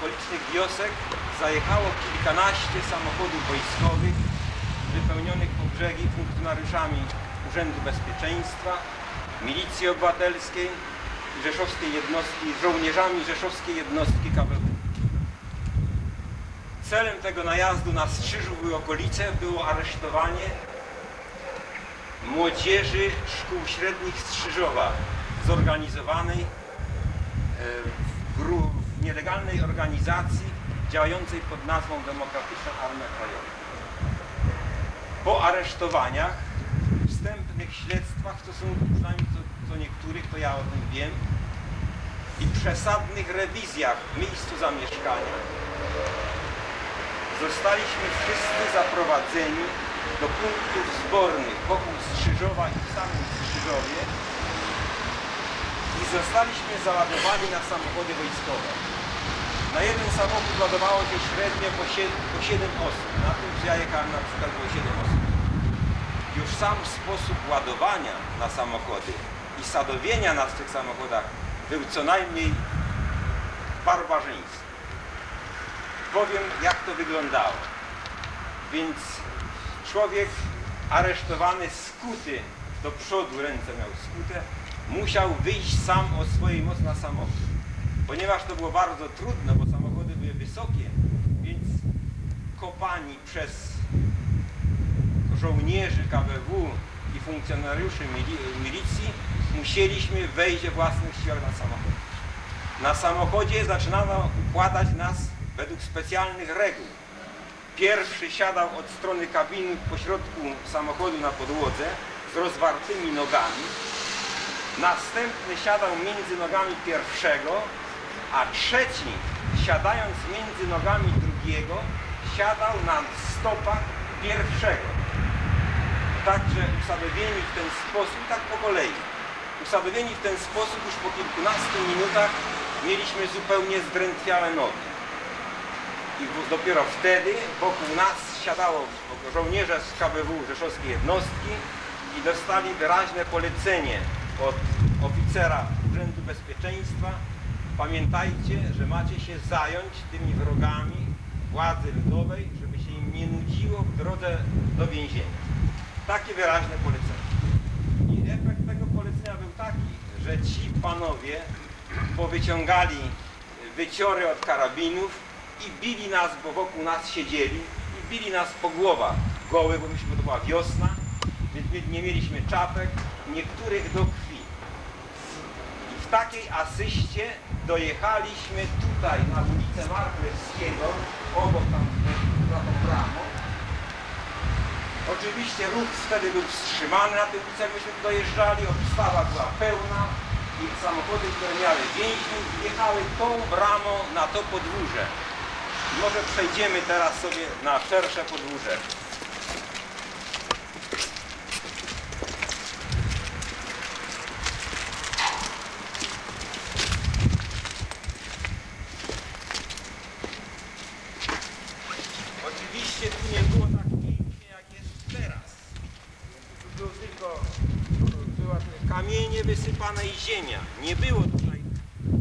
okolicznych wiosek zajechało kilkanaście samochodów wojskowych wypełnionych po brzegi funkcjonariuszami Urzędu Bezpieczeństwa, Milicji Obywatelskiej i Rzeszowskiej Jednostki, żołnierzami Rzeszowskiej Jednostki KWW. Celem tego najazdu na Strzyżów i okolice było aresztowanie młodzieży szkół średnich Strzyżowa zorganizowanej e, w, gru, nielegalnej organizacji działającej pod nazwą Demokratyczna Armia Krajowa. Po aresztowaniach, wstępnych śledztwach w stosunku przynajmniej co, co niektórych, to ja o tym wiem, i przesadnych rewizjach w miejscu zamieszkania zostaliśmy wszyscy zaprowadzeni do punktów zbornych wokół Strzyżowa i w samym Strzyżowie i zostaliśmy załadowani na samochody wojskowe. Na jeden samochód ładowało się średnio po 7, po 7 osób. Na tym, ja jechałem na przykład było 7 osób. Już sam sposób ładowania na samochody i sadowienia nas w tych samochodach był co najmniej barbarzyński. Powiem, jak to wyglądało. Więc człowiek aresztowany, skuty do przodu, ręce miał skute, musiał wyjść sam o swojej mocy na samochód. Ponieważ to było bardzo trudno, bo samochody były wysokie, więc kopani przez żołnierzy KWW i funkcjonariuszy mili- milicji musieliśmy wejść we własnych siłach na samochód. Na samochodzie zaczynano układać nas według specjalnych reguł. Pierwszy siadał od strony kabiny po środku samochodu na podłodze z rozwartymi nogami. Następny siadał między nogami pierwszego, a trzeci, siadając między nogami drugiego, siadał na stopach pierwszego. Także usadowieni w ten sposób, tak po kolei, usadowieni w ten sposób już po kilkunastu minutach mieliśmy zupełnie zdrętwiałe nogi. I dopiero wtedy wokół nas siadało żołnierze z KBW Rzeszowskiej Jednostki i dostali wyraźne polecenie od oficera Urzędu Bezpieczeństwa. Pamiętajcie, że macie się zająć tymi wrogami władzy ludowej, żeby się im nie nudziło w drodze do więzienia. Takie wyraźne polecenie. I efekt tego polecenia był taki, że ci panowie powyciągali wyciory od karabinów i bili nas, bo wokół nas siedzieli i bili nas po głowach goły, bo myśmy to była wiosna, więc nie mieliśmy czapek, niektórych do krwi. Takiej asyście dojechaliśmy tutaj na ulicę Marklewskiego, obok tam za tą bramą. Oczywiście ruch wtedy był wstrzymany na tej ulicy, myśmy dojeżdżali, obstawa była pełna i samochody, które miały więźniów, wjechały tą bramą na to podwórze. Może przejdziemy teraz sobie na szersze podwórze. Tu nie było tak pięknie jak jest teraz. Tu było tylko kamienie wysypane i ziemia. Nie było tutaj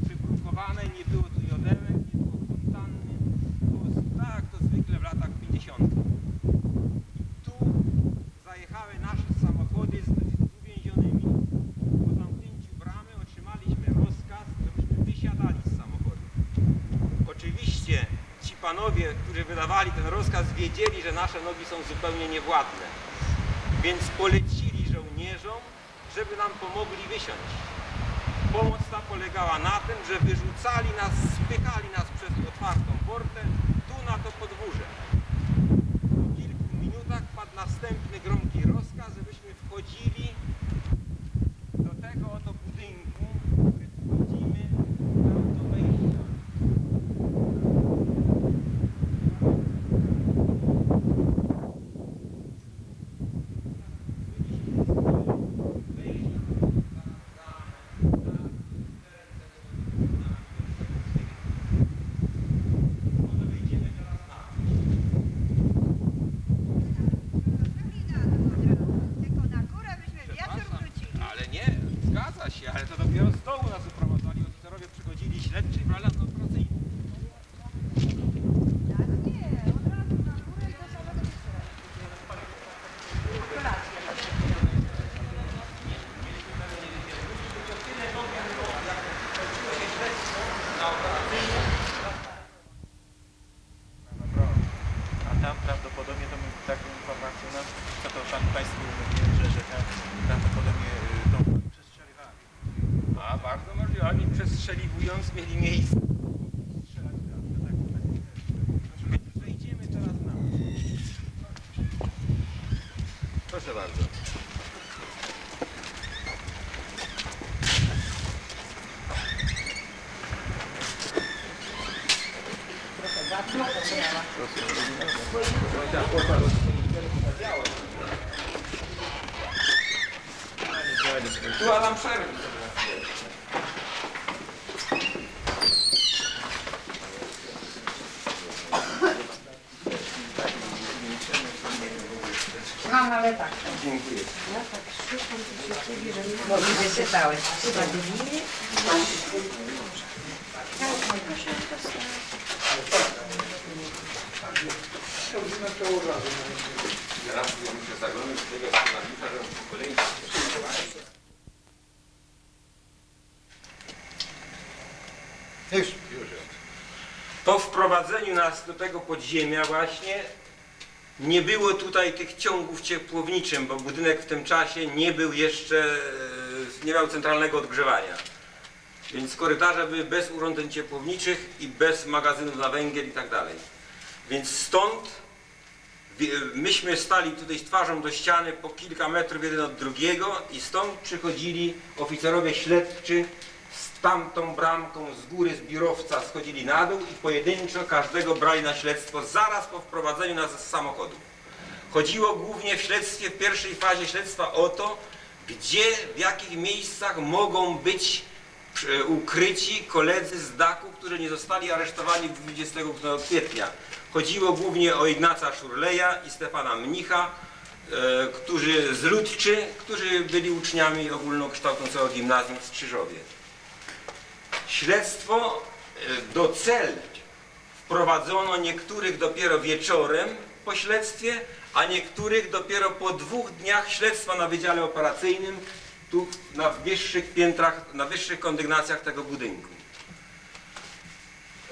przybrukowane, nie było tu jodełek, nie było fontanny. Było tak to zwykle w latach 50. I tu zajechały nasze samochody z z uwięzionymi. Po zamknięciu bramy otrzymaliśmy rozkaz, żebyśmy wysiadali z samochodu. Oczywiście ci panowie, którzy wydawali ten rozkaz, wiedzieli, że nasze nogi są zupełnie niewładne. Więc polecili żołnierzom, żeby nam pomogli wysiąść. Pomoc ta polegała na tym, że wyrzucali nas, spychali nas przez otwartą portę tu na to podwórze. Po kilku minutach padł następny gromki Może wysypałeś. Spadnie. Teraz muszę zaglądać do tego scenariusza, żeby po kolei Już, już. Po wprowadzeniu nas do tego podziemia właśnie nie było tutaj tych ciągów ciepłowniczym, bo budynek w tym czasie nie był jeszcze, nie miał centralnego odgrzewania. Więc korytarze były bez urządzeń ciepłowniczych i bez magazynów na węgiel i tak dalej. Więc stąd myśmy stali tutaj twarzą do ściany po kilka metrów jeden od drugiego i stąd przychodzili oficerowie śledczy z tamtą bramką z góry z biurowca schodzili na dół i pojedynczo każdego brali na śledztwo zaraz po wprowadzeniu nas z samochodu. Chodziło głównie w śledztwie, w pierwszej fazie śledztwa o to, gdzie, w jakich miejscach mogą być e, ukryci koledzy z DAK-u, którzy nie zostali aresztowani 28 kwietnia. Chodziło głównie o Ignaca Szurleja i Stefana Mnicha, e, którzy z Ludczy, którzy byli uczniami ogólnokształcącego gimnazjum w Strzyżowie. Śledztwo e, do cel wprowadzono niektórych dopiero wieczorem po śledztwie, a niektórych dopiero po dwóch dniach śledztwa na Wydziale Operacyjnym, tu na wyższych piętrach, na wyższych kondygnacjach tego budynku.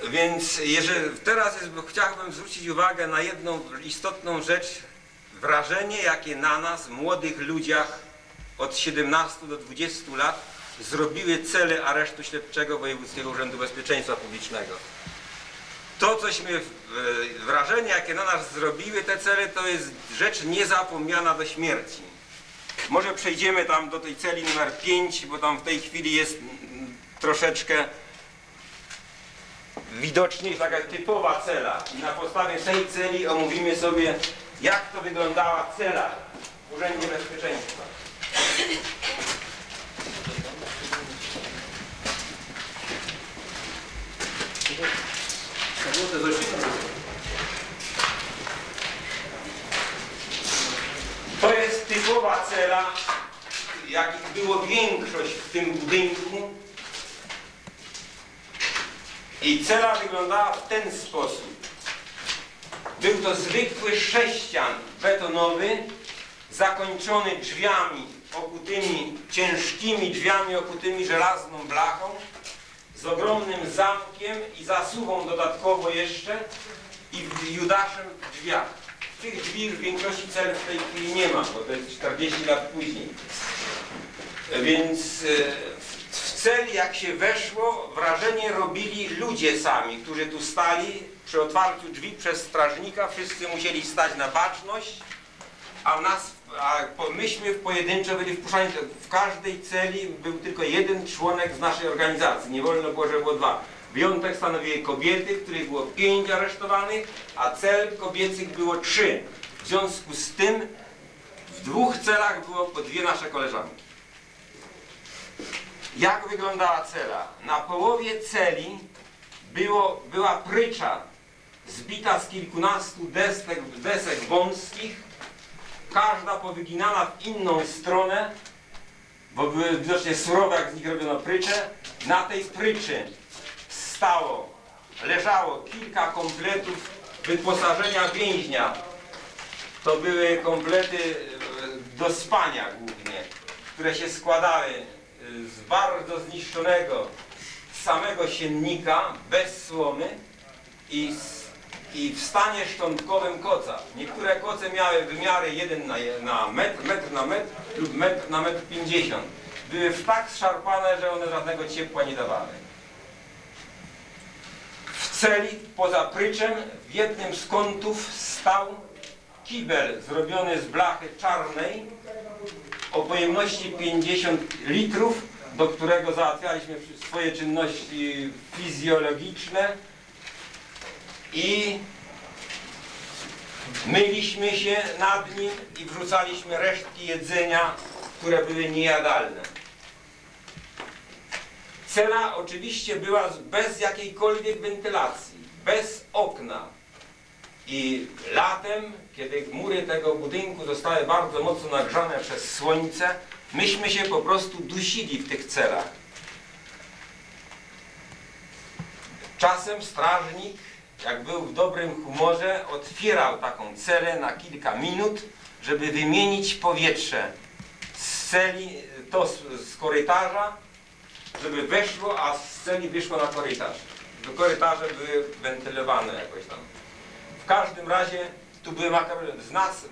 Więc jeżeli teraz jest, chciałbym zwrócić uwagę na jedną istotną rzecz, wrażenie jakie na nas, młodych ludziach od 17 do 20 lat zrobiły cele aresztu śledczego Wojewódzkiego Urzędu Bezpieczeństwa Publicznego. To, cośmy, wrażenie jakie na nas zrobiły te cele, to jest rzecz niezapomniana do śmierci. Może przejdziemy tam do tej celi numer 5, bo tam w tej chwili jest mm, troszeczkę widocznie taka typowa cela. I na podstawie tej celi omówimy sobie, jak to wyglądała cela w Urzędzie Bezpieczeństwa. To typowa cela, jakich było większość w tym budynku. I cela wyglądała w ten sposób. Był to zwykły sześcian betonowy, zakończony drzwiami okutymi, ciężkimi drzwiami okutymi żelazną blachą, z ogromnym zamkiem i zasuwą dodatkowo jeszcze i Judaszem w drzwiach. Tych drzwi już większości cel w tej chwili nie ma, bo to jest 40 lat później. Więc e, w- celi jak się weszło, wrażenie robili ludzie sami, którzy tu stali przy otwarciu drzwi przez strażnika. Wszyscy musieli stać na baczność, a nas, a myśmy w pojedynczo byli wpuszczani. W każdej celi był tylko jeden członek z naszej organizacji. Nie wolno było, żeby było dwa. Wyjątek stanowiły kobiety, których było pięć aresztowanych, a cel kobiecych było trzy. W związku z tym w dwóch celach było po dwie nasze koleżanki. Jak wyglądała cela? Na połowie celi było, była prycza zbita z kilkunastu desek, wąskich, każda powyginana w inną stronę, bo były widocznie surowe, jak z nich robiono pryczę. Na tej pryczy stało, leżało kilka kompletów wyposażenia więźnia. To były komplety e, do spania głównie, które się składały e, z bardzo zniszczonego samego siennika, bez słomy i, i w stanie szczątkowym koca. Niektóre koce miały wymiary 1 na, na metr, metr na metr lub metr na metr 50. Były w tak zszarpane, że one żadnego ciepła nie dawały. Celi poza pryczem w jednym z kątów stał kibel zrobiony z blachy czarnej o pojemności 50 litrów, do którego załatwialiśmy swoje czynności fizjologiczne i Myliśmy się nad nim i wrzucaliśmy resztki jedzenia, które były niejadalne. Cela oczywiście była bez jakiejkolwiek wentylacji, bez okna. I latem, kiedy mury tego budynku zostały bardzo mocno nagrzane przez słońce, myśmy się po prostu dusili w tych celach. Czasem strażnik, jak był w dobrym humorze, otwierał taką celę na kilka minut, żeby wymienić powietrze z celi, to z, z korytarza, żeby weszło, a z celi wyszło na korytarz. Do korytarze były wentylowane jakoś tam. W każdym razie tu były makabry. Z nas,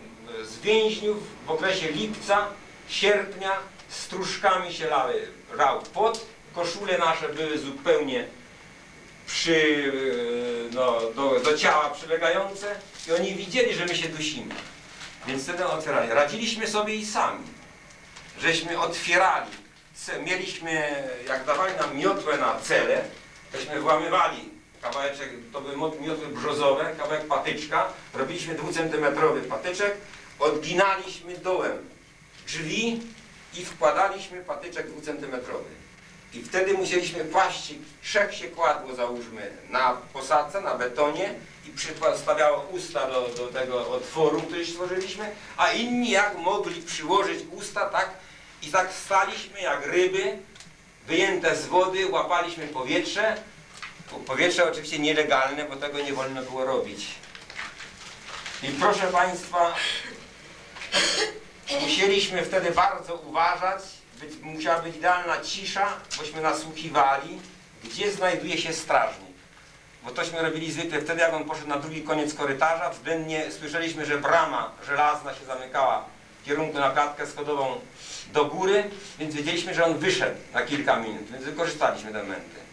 z więźniów w okresie lipca, sierpnia stróżkami się lały, lał pot. Koszule nasze były zupełnie przy, e, no, do, do ciała przylegające i oni widzieli, że my się dusimy. Więc wtedy otwierali. Radziliśmy sobie i sami, żeśmy otwierali. Mieliśmy, jak dawali nam miotłę na cele, tośmy włamywali kawałeczek, to były miotły brzozowe, kawałek patyczka, robiliśmy dwucentymetrowy patyczek, odginaliśmy dołem drzwi i wkładaliśmy patyczek dwucentymetrowy. I wtedy musieliśmy płaścik, trzech się kładło załóżmy na posadce, na betonie i przystawiało usta do, do tego otworu, który stworzyliśmy, a inni jak mogli przyłożyć usta tak i tak staliśmy jak ryby wyjęte z wody, łapaliśmy powietrze. Powietrze oczywiście nielegalne, bo tego nie wolno było robić. I proszę Państwa, musieliśmy wtedy bardzo uważać, być, musiała być idealna cisza, bośmy nasłuchiwali, gdzie znajduje się strażnik. Bo tośmy robili zwykle wtedy, jak on poszedł na drugi koniec korytarza, względnie słyszeliśmy, że brama żelazna się zamykała w kierunku na klatkę schodową do góry, więc wiedzieliśmy, że on wyszedł na kilka minut, więc wykorzystaliśmy te momenty.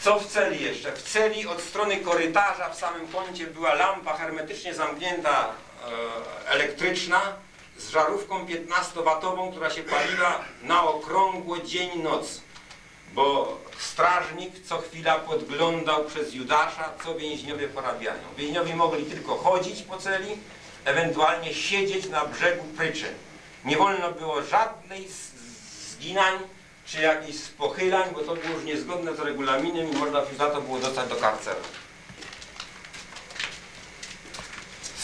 Co w celi jeszcze? W celi od strony korytarza w samym kącie była lampa hermetycznie zamknięta e, elektryczna z żarówką 15-watową, która się paliła na okrągło dzień-noc. Bo strażnik co chwila podglądał przez Judasza, co więźniowie porabiają. Więźniowie mogli tylko chodzić po celi, ewentualnie siedzieć na brzegu pryczy. Nie wolno było żadnej zginań czy jakichś pochylań, bo to było już niezgodne z regulaminem i można za to było dostać do karceru.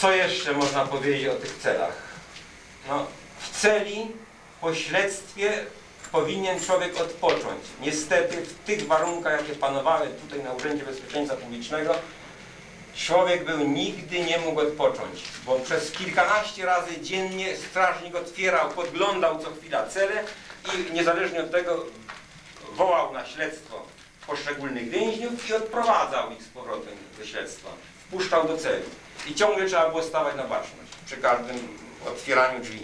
Co jeszcze można powiedzieć o tych celach? No, w celi po śledztwie powinien człowiek odpocząć. Niestety w tych warunkach, jakie panowały tutaj na Urzędzie Bezpieczeństwa Publicznego, człowiek był nigdy nie mógł odpocząć, bo przez kilkanaście razy dziennie strażnik otwierał, podglądał co chwila cele i niezależnie od tego wołał na śledztwo poszczególnych więźniów i odprowadzał ich z powrotem do śledztwa. Wpuszczał do celi. I ciągle trzeba było stawać na baczność przy każdym otwieraniu drzwi.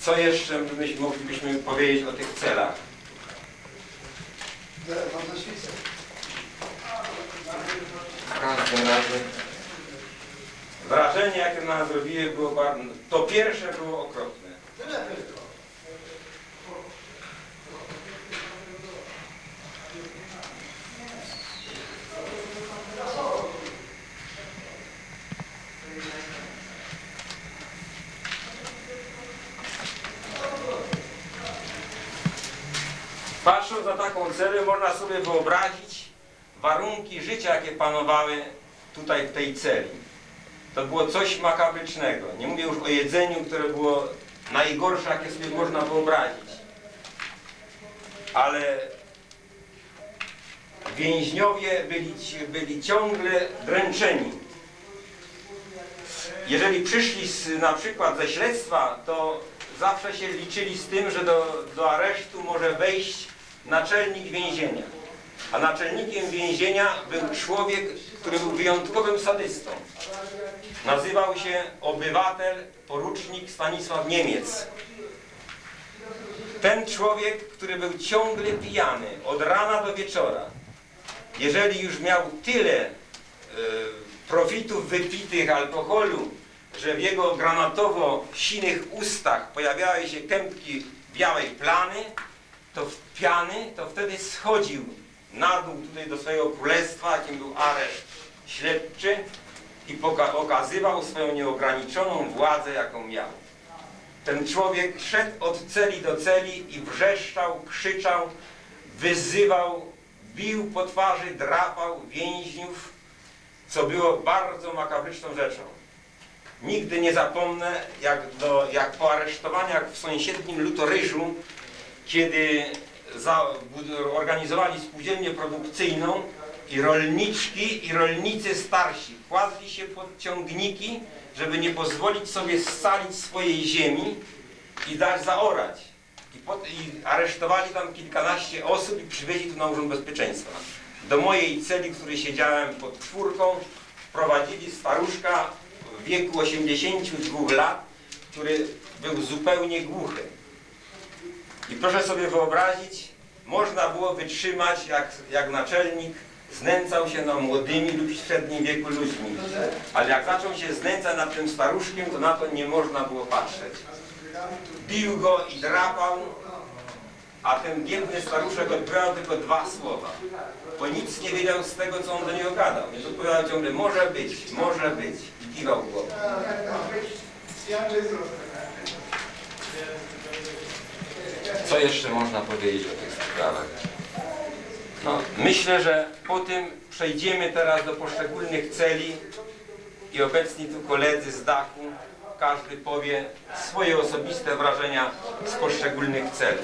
Co jeszcze myśmy moglibyśmy powiedzieć o tych celach? Wrażenie, jakie na nas zrobiły, było bardzo... To pierwsze było okropne. Na taką celę, można sobie wyobrazić warunki życia, jakie panowały tutaj w tej celi. To było coś makabrycznego. Nie mówię już o jedzeniu, które było najgorsze, jakie sobie można wyobrazić. Ale więźniowie byli, byli ciągle dręczeni. Jeżeli przyszli z, na przykład ze śledztwa, to zawsze się liczyli z tym, że do, do aresztu może wejść naczelnik więzienia. A naczelnikiem więzienia był człowiek, który był wyjątkowym sadystą. Nazywał się obywatel porucznik Stanisław Niemiec. Ten człowiek, który był ciągle pijany od rana do wieczora, jeżeli już miał tyle e, profitów wypitych alkoholu, że w jego granatowo-sinych ustach pojawiały się kępki białej plany, to w piany, to wtedy schodził na dół tutaj do swojego królestwa, jakim był areszt śledczy i okazywał swoją nieograniczoną władzę, jaką miał. Ten człowiek szedł od celi do celi i wrzeszczał, krzyczał, wyzywał, bił po twarzy, drapał więźniów, co było bardzo makabryczną rzeczą. Nigdy nie zapomnę, jak, do, jak po aresztowaniach w sąsiednim Lutoryżu, kiedy organizowali spółdzielnię produkcyjną i rolniczki i rolnicy starsi kładli się pod ciągniki, żeby nie pozwolić sobie scalić swojej ziemi i dać zaorać. I, pot, I aresztowali tam kilkanaście osób i przywieźli tu na Urząd Bezpieczeństwa. Do mojej celi, w której siedziałem pod czwórką, wprowadzili staruszka w wieku 82 lat, który był zupełnie głuchy. I proszę sobie wyobrazić, można było wytrzymać, jak, jak naczelnik znęcał się nad młodymi lub średnim wieku ludźmi. Ale jak zaczął się znęcać nad tym staruszkiem, to na to nie można było patrzeć. Bił go i drapał, a ten biedny staruszek odbierał tylko dwa słowa. Bo nic nie wiedział z tego, co on do niego gadał. Więc odpowiadał ciągle, może być, może być. I kiwał głową. Co jeszcze można powiedzieć o tych sprawach? No, myślę, że po tym przejdziemy teraz do poszczególnych celi i obecni tu koledzy z dachu, każdy powie swoje osobiste wrażenia z poszczególnych celi.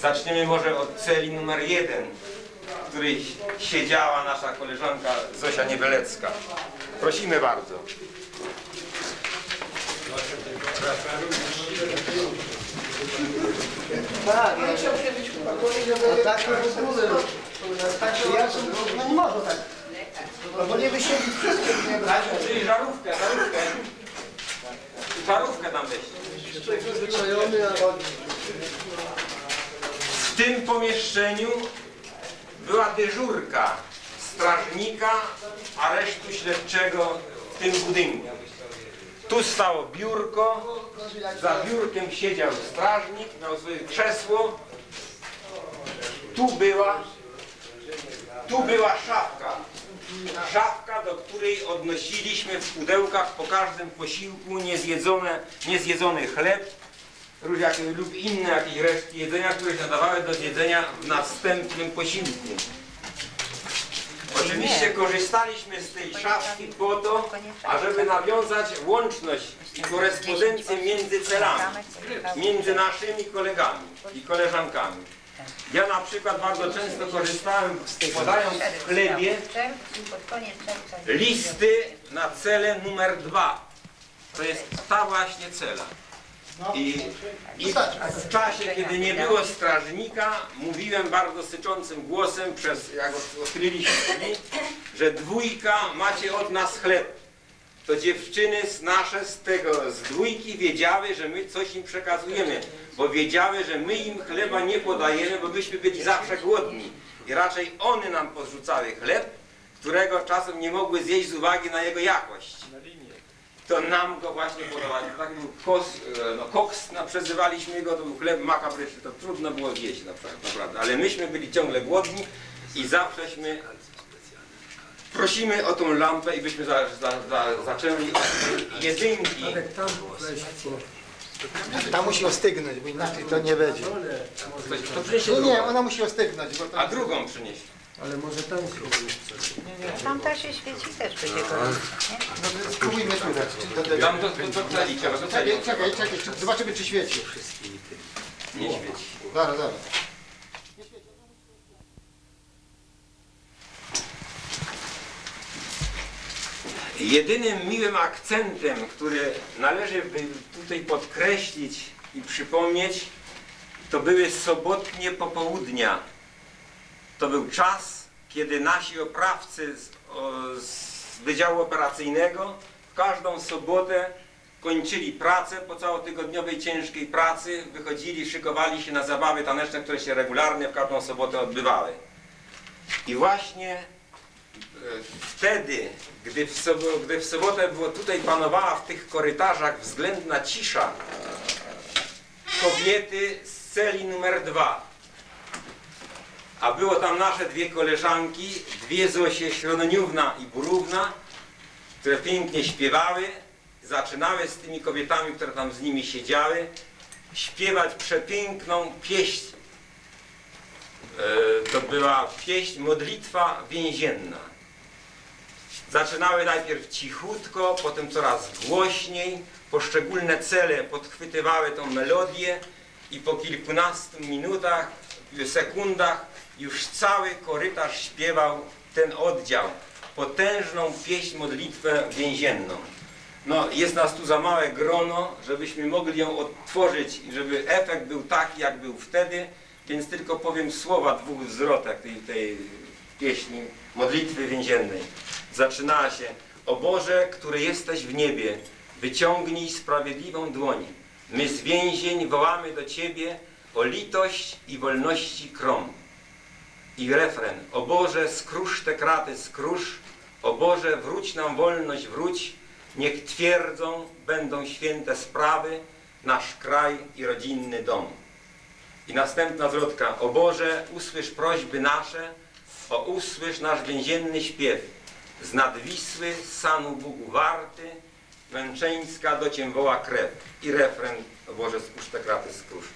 Zaczniemy może od celi numer jeden, w której siedziała nasza koleżanka Zosia Niewelecka. Prosimy bardzo. Tak, ja A tak to w ogóle. Tak, że ja no nie może tak. No bo nie wysiedli wszystkie nie brać. Czyli żarówkę, żarówkę. Żarówkę tam a W tym pomieszczeniu była dyżurka strażnika aresztu śledczego w tym budynku. Tu stało biurko, za biurkiem siedział strażnik, miał swoje krzesło. Tu była, tu była szafka. Szafka, do której odnosiliśmy w pudełkach po każdym posiłku niezjedzone, niezjedzony chleb, lub, inne jakieś resztki jedzenia, które się nadawały do jedzenia w następnym posiłku. Oczywiście korzystaliśmy z tej szafki po to, ażeby nawiązać łączność i korespondencję między celami, między naszymi kolegami i koleżankami. Ja na przykład bardzo często korzystałem, podając w chlebie, listy na celę numer dwa. To jest ta właśnie cela. I, I w czasie, kiedy nie było strażnika, mówiłem bardzo syczącym głosem, przez, jak odkryliśmy że dwójka macie od nas chleb. To dziewczyny z nasze z tego, z dwójki wiedziały, że my coś im przekazujemy, bo wiedziały, że my im chleba nie podajemy, bo myśmy byli zawsze głodni. I raczej one nam podrzucały chleb, którego czasem nie mogły zjeść z uwagi na jego jakość to nam go właśnie podawali. To taki był kos, e, no, koks, no, przezywaliśmy go, to był chleb makabryczny, to trudno było zjeść na naprawdę. Ale myśmy byli ciągle głodni i zawsześmy prosimy o tą lampę i byśmy za, za, za, zaczęli od jedynki. Ta musi ostygnąć, bo inaczej to nie będzie. To Nie, ona musi ostygnąć. A drugą przynieść. Tamta się świeci też będzie koniec. No, spróbujmy tu dać. Do, do, Tam do, do, do celi trzeba, do celi. Czekaj, czekaj, czekaj, czy, zobaczymy czy świeci. Nie świeci. Zaraz, zaraz. Jedynym miłym akcentem, który należy by tutaj podkreślić i przypomnieć, to były sobotnie popołudnia. To był czas, kiedy nasi oprawcy z, o, z Wydziału Operacyjnego w każdą sobotę kończyli pracę po całotygodniowej ciężkiej pracy, wychodzili, szykowali się na zabawy taneczne, które się regularnie w każdą sobotę odbywały. I właśnie e, wtedy, gdy w, sobo, gdy w sobotę było tutaj panowała w tych korytarzach względna cisza, kobiety z celi numer dwa a było tam nasze dwie koleżanki, dwie Zosie Środoniówna i Burówna, które pięknie śpiewały, zaczynały z tymi kobietami, które tam z nimi siedziały, śpiewać przepiękną pieśń. E, To była pieśń, modlitwa więzienna. Zaczynały najpierw cichutko, potem coraz głośniej, poszczególne cele podchwytywały tą melodię i po kilkunastu minutach, sekundach już cały korytarz śpiewał ten oddział, potężną pieśń, modlitwę więzienną. No, jest nas tu za małe grono, żebyśmy mogli ją odtworzyć żeby efekt był taki, jak był wtedy, więc tylko powiem słowa dwóch w zwrotach tej, tej pieśni, modlitwy więziennej. Zaczynała się O Boże, który jesteś w niebie, wyciągnij sprawiedliwą dłoń. My z więzień wołamy do Ciebie o litość i wolności krom. I refren, o Boże, skrusz te kraty, skrusz, o Boże, wróć nam wolność, wróć, niech twierdzą, będą święte sprawy, nasz kraj i rodzinny dom. I następna zwrotka, o Boże, usłysz prośby nasze, o usłysz nasz więzienny śpiew, z nad Wisły, sanu Bogu warty, męczeńska do Cię woła krew. I refren, o Boże, skrusz te kraty, skrusz.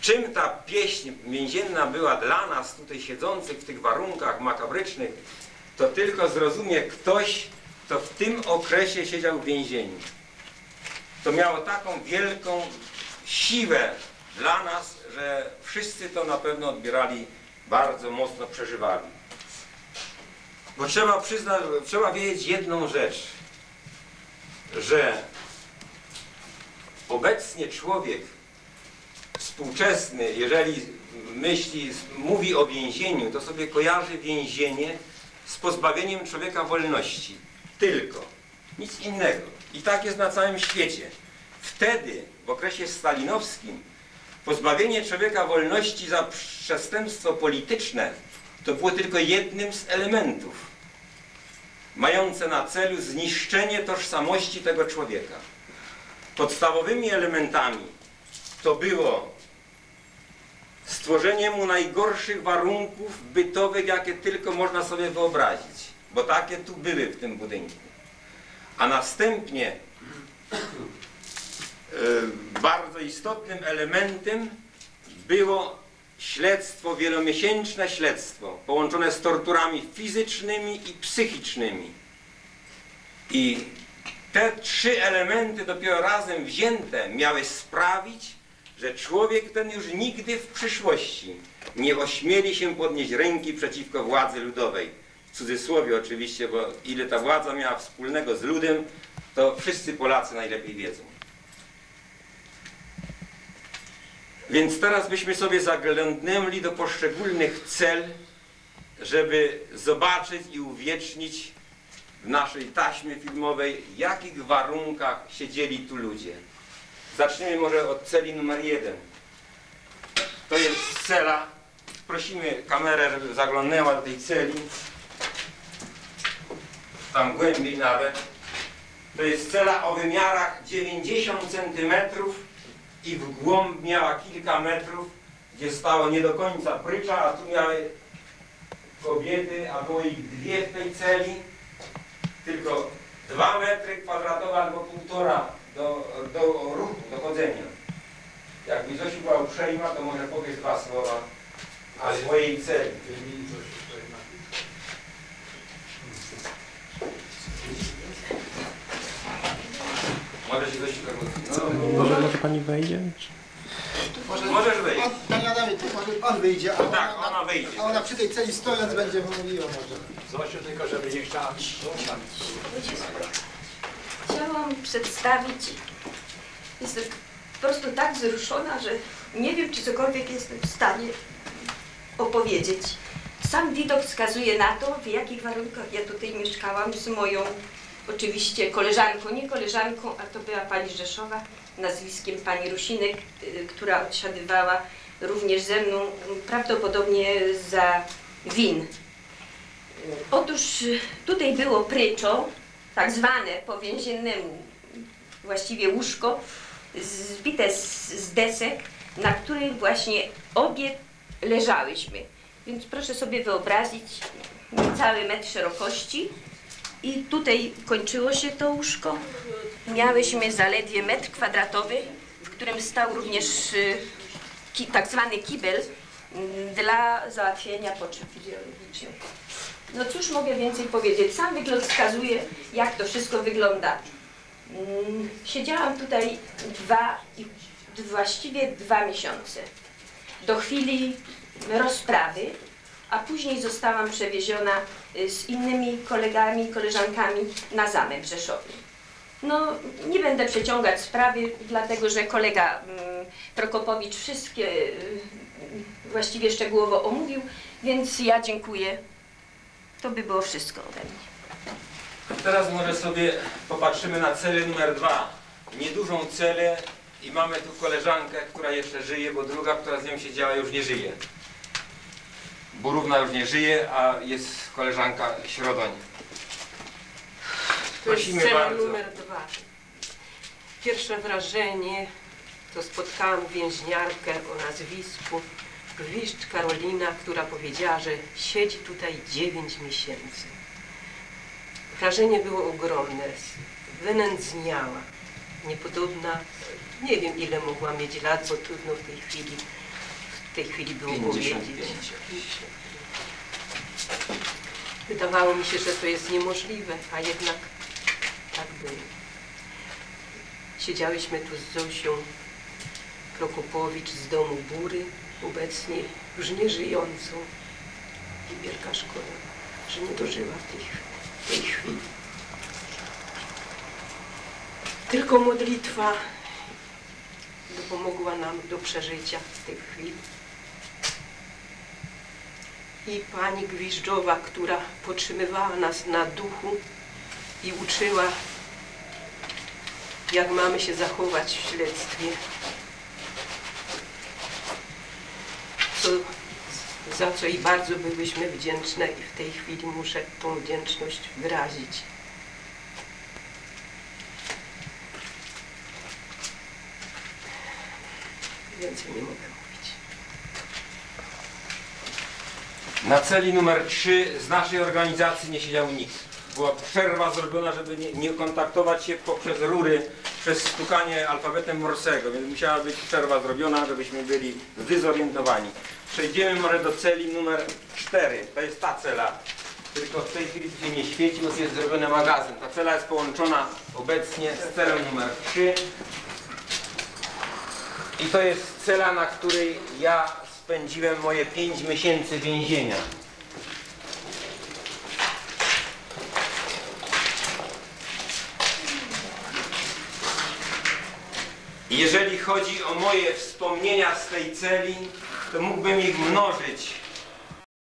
Czym ta pieśń więzienna była dla nas tutaj siedzących w tych warunkach makabrycznych, to tylko zrozumie ktoś, kto w tym okresie siedział w więzieniu. To miało taką wielką siłę dla nas, że wszyscy to na pewno odbierali, bardzo mocno przeżywali. Bo trzeba przyznać, trzeba wiedzieć jedną rzecz, że obecnie człowiek współczesny, jeżeli myśli, mówi o więzieniu, to sobie kojarzy więzienie z pozbawieniem człowieka wolności. Tylko. Nic innego. I tak jest na całym świecie. Wtedy, w okresie stalinowskim, pozbawienie człowieka wolności za przestępstwo polityczne to było tylko jednym z elementów mające na celu zniszczenie tożsamości tego człowieka. Podstawowymi elementami to było stworzenie mu najgorszych warunków bytowych, jakie tylko można sobie wyobrazić, bo takie tu były w tym budynku. A następnie e, bardzo istotnym elementem było śledztwo, wielomiesięczne śledztwo, połączone z torturami fizycznymi i psychicznymi. I te trzy elementy dopiero razem wzięte miały sprawić, że człowiek ten już nigdy w przyszłości nie ośmieli się podnieść ręki przeciwko władzy ludowej. W cudzysłowie oczywiście, bo ile ta władza miała wspólnego z ludem, to wszyscy Polacy najlepiej wiedzą. Więc teraz byśmy sobie zaglądnęli do poszczególnych cel, żeby zobaczyć i uwiecznić w naszej taśmie filmowej, w jakich warunkach siedzieli tu ludzie. Zaczniemy może od celi numer jeden. To jest cela. Prosimy kamerę, żeby zaglądnęła do tej celi. Tam głębiej nawet. To jest cela o wymiarach 90 cm i w głąb miała kilka metrów, gdzie stało nie do końca prycza, a tu miały kobiety, a było ich dwie w tej celi. Tylko dwa metry kwadratowe albo półtora do, do ruchu, do chodzenia. Jakby Zosiu była uprzejma, to może powiesz dwa słowa o swojej celi. Może się Zosiu no, Może, może pani wejdzie? Może, Możesz wyjść. Pan, Panie Adamie, to może Pan wyjdzie, a Tak, ona, ona wyjdzie. a ona przy tej celi stojąc będzie mówiła może. Zosiu, tylko żeby nie chciała. Chciałam przedstawić, jestem po prostu tak wzruszona, że nie wiem, czy cokolwiek jestem w stanie opowiedzieć. Sam widok wskazuje na to, w jakich warunkach ja tutaj mieszkałam z moją oczywiście koleżanką, nie koleżanką, a to była pani Rzeszowa, nazwiskiem pani Rusinek, y, która odsiadywała również ze mną prawdopodobnie za win. Otóż tutaj było pryczo, tak zwane po więziennemu, właściwie łóżko, zbite z, z desek, na których właśnie obie leżałyśmy. Więc proszę sobie wyobrazić niecały metr szerokości i tutaj kończyło się to łóżko. Miałyśmy zaledwie metr kwadratowy, w którym stał również y, tak zwany kibel mm, dla załatwienia potrzeb fizjologicznych. No cóż mogę więcej powiedzieć? Sam wygląd wskazuje, jak to wszystko wygląda. Mm, Siedziałam tutaj dwa, właściwie dwa miesiące. Do chwili rozprawy, a później zostałam przewieziona y, z innymi kolegami koleżankami na zamek w Rzeszowie. No, nie będę przeciągać sprawy, dlatego że kolega mm, Prokopowicz wszystkie y, właściwie szczegółowo omówił, więc ja dziękuję. To by było wszystko ode mnie. Teraz może sobie popatrzymy na celę numer dwa. Niedużą celę i mamy tu koleżankę, która jeszcze żyje, bo druga, która z nią siedziała już nie żyje. Burówna już nie żyje, a jest koleżanka Środoń. To jest Prosimy cela bardzo. numer dwa. Pierwsze wrażenie to spotkałam więźniarkę o nazwisku Gwiszcz Karolina, która powiedziała, że siedzi tutaj 9 miesięcy. Wrażenie było ogromne. Wynędzniała. Niepodobna, nie wiem ile mogła mieć lat, bo trudno w tej chwili, w tej chwili było 55. powiedzieć. Wydawało mi się, że to jest niemożliwe, a jednak tak było. Siedziałyśmy tu z Zosią Prokopowicz z domu Bury, obecnie już nie żyjącą. I wielka szkoda, że nie dożyła tej, tej chwili. Tylko modlitwa dopomogła nam do przeżycia tej chwili. I pani Gwiżdżowa, która podtrzymywała nas na duchu i uczyła, jak mamy się zachować w śledztwie. Co, za co i bardzo byłyśmy wdzięczne i w tej chwili muszę tą wdzięczność wyrazić. Więcej nie mogę mówić. Na celi numer 3 z naszej organizacji nie siedział nikt. Była przerwa zrobiona, żeby nie, nie kontaktować się poprzez rury, przez stukanie alfabetem morsego, więc musiała być przerwa zrobiona, żebyśmy byli zdezorientowani. Przejdziemy może do celi numer 4. To jest ta cela. Tylko w tej chwili się nie świeci, bo jest zrobiony magazyn. Ta cela jest połączona obecnie z celą numer 3. I to jest cela, na której ja spędziłem moje 5 miesięcy więzienia. Jeżeli chodzi o moje wspomnienia z tej celi, to mógłbym ich mnożyć